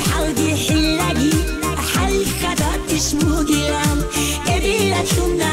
حلقي حلقي حلقة تشموكي لام كبيرة شمدة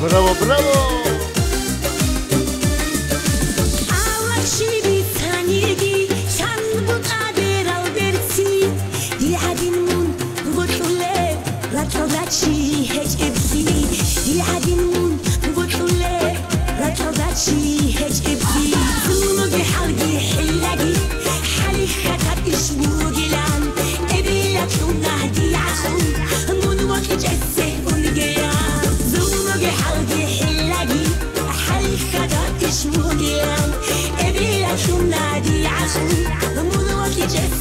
Bravo, bravo. هیچ ابسی دیگه هدیمون بود اوله را تا بچی هیچ just